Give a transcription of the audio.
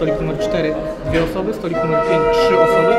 Stolik numer 4 dwie osoby, stolik numer 5 trzy osoby.